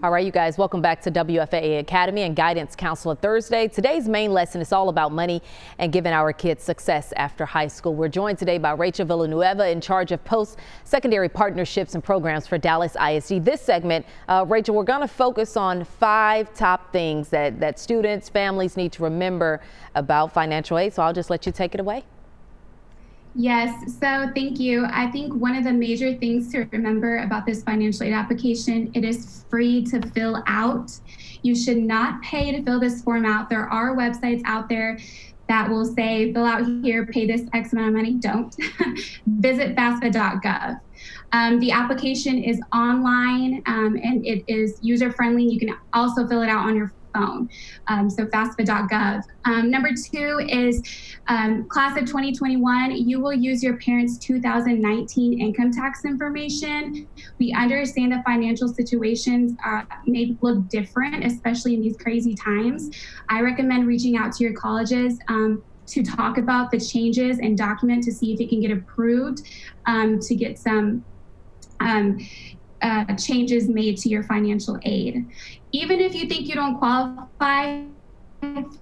All right, you guys, welcome back to WFAA Academy and Guidance Counselor Thursday. Today's main lesson is all about money and giving our kids success after high school. We're joined today by Rachel Villanueva in charge of post-secondary partnerships and programs for Dallas ISD. This segment, uh, Rachel, we're going to focus on five top things that, that students, families need to remember about financial aid. So I'll just let you take it away. Yes, so thank you. I think one of the major things to remember about this financial aid application, it is free to fill out. You should not pay to fill this form out. There are websites out there that will say, fill out here, pay this X amount of money. Don't. Visit FAFSA.gov. Um, the application is online um, and it is user friendly. You can also fill it out on your phone. Um, so FAFSA.gov. Um, number two is um, class of 2021, you will use your parents' 2019 income tax information. We understand the financial situations uh, may look different, especially in these crazy times. I recommend reaching out to your colleges um, to talk about the changes and document to see if it can get approved um, to get some um, uh, changes made to your financial aid. Even if you think you don't qualify,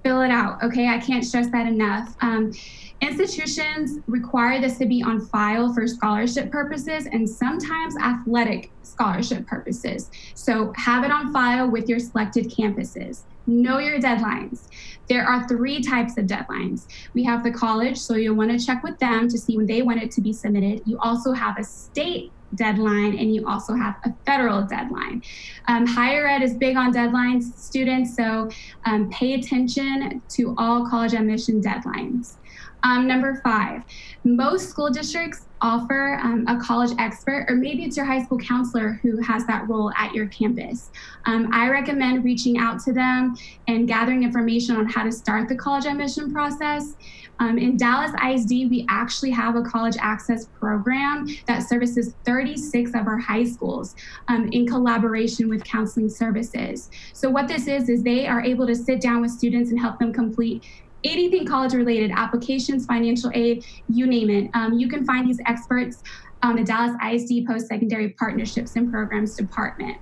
fill it out. Okay, I can't stress that enough. Um, institutions require this to be on file for scholarship purposes and sometimes athletic scholarship purposes. So have it on file with your selected campuses. Know your deadlines. There are three types of deadlines. We have the college, so you'll want to check with them to see when they want it to be submitted. You also have a state deadline and you also have a federal deadline. Um, higher ed is big on deadlines, students, so um, pay attention to all college admission deadlines. Um, number five, most school districts offer um, a college expert, or maybe it's your high school counselor who has that role at your campus. Um, I recommend reaching out to them and gathering information on how to start the college admission process. Um, in Dallas ISD, we actually have a college access program that services 36 of our high schools um, in collaboration with counseling services. So what this is, is they are able to sit down with students and help them complete anything college related, applications, financial aid, you name it. Um, you can find these experts on the Dallas ISD Post Secondary Partnerships and Programs Department.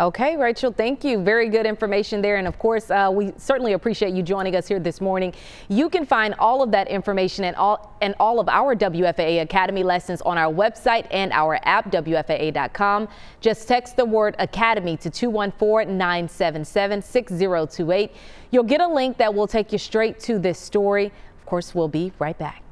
Okay, Rachel, thank you. Very good information there. And of course, uh, we certainly appreciate you joining us here this morning. You can find all of that information and all and all of our WFAA Academy lessons on our website and our app, WFAA.com. Just text the word Academy to 214-977-6028. You'll get a link that will take you straight to this story. Of course, we'll be right back.